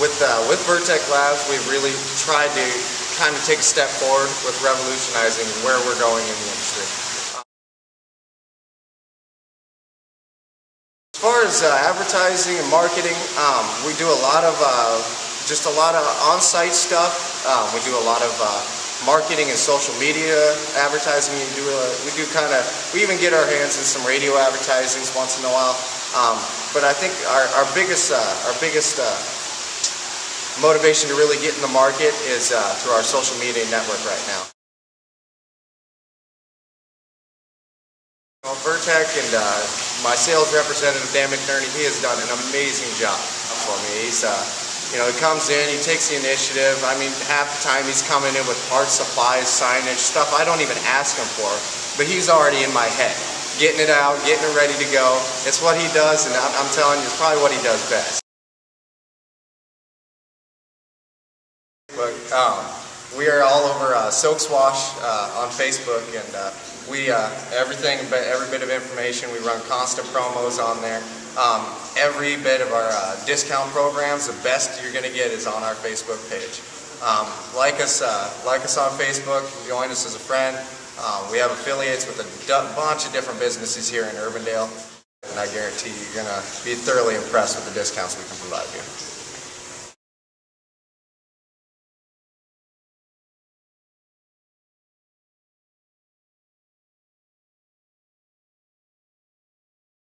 with uh, with Ver-tech Labs, we've really tried to kind of take a step forward with revolutionizing where we're going in the industry. As far as uh, advertising and marketing, um, we do a lot of uh, just a lot of on-site stuff. Um, we do a lot of uh, marketing and social media advertising. We do a, we do kind of we even get our hands in some radio advertisings once in a while. Um, but I think our, our biggest uh, our biggest uh, motivation to really get in the market is uh, through our social media network right now. Well, Ver-tech and uh, my sales representative Dan McNerney, he has done an amazing job for me. He's, uh, you know, he comes in, he takes the initiative. I mean, half the time he's coming in with parts, supplies, signage, stuff I don't even ask him for, but he's already in my head, getting it out, getting it ready to go. It's what he does, and I'm telling you, it's probably what he does best. But um, we are all over uh, Soaks Wash uh, on Facebook, and uh, we uh, everything, but every bit of information. We run constant promos on there. Um, every bit of our uh, discount programs, the best you're going to get is on our Facebook page. Um, like us, uh, like us on Facebook. Join us as a friend. Um, we have affiliates with a bunch of different businesses here in Urbandale, and I guarantee you're going to be thoroughly impressed with the discounts we can provide you.